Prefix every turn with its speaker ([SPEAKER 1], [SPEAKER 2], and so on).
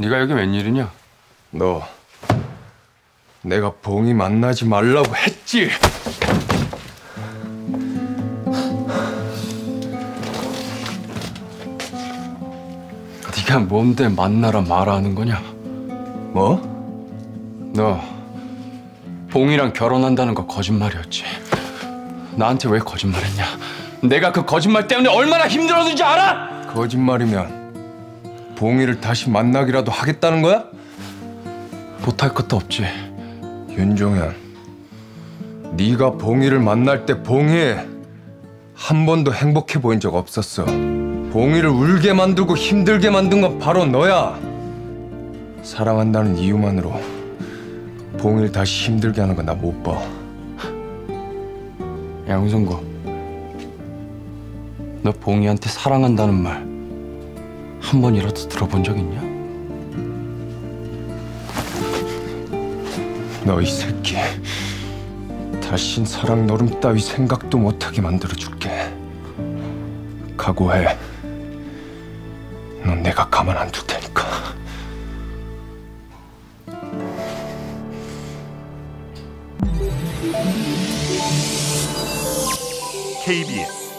[SPEAKER 1] 네가 여기 웬일이냐?
[SPEAKER 2] 너 내가 봉이 만나지 말라고 했지.
[SPEAKER 1] 네가 뭔데 만나라 마라 하는 거냐?
[SPEAKER 2] 뭐?
[SPEAKER 1] 너 봉이랑 결혼한다는 거 거짓말이었지. 나한테 왜 거짓말했냐? 내가 그 거짓말 때문에 얼마나 힘들었는지 알아?
[SPEAKER 2] 거짓말이면 봉이를 다시 만나기라도 하겠다는 거야?
[SPEAKER 1] 못할 것도 없지.
[SPEAKER 2] 윤종현, 네가 봉이를 만날 때 봉이 한 번도 행복해 보인 적 없었어. 봉이를 울게 만들고 힘들게 만든 건 바로 너야. 사랑한다는 이유만으로 봉이를 다시 힘들게 하는 건 나 못 봐.
[SPEAKER 1] 양성구, 너 봉이한테 사랑한다는 말 한 번이라도 들어본 적 있냐?
[SPEAKER 2] 너 이 새끼 다신 사랑 노름 따위 생각도 못하게 만들어줄게. 각오해. 넌 내가 가만 안 둘 테니까.
[SPEAKER 3] KBS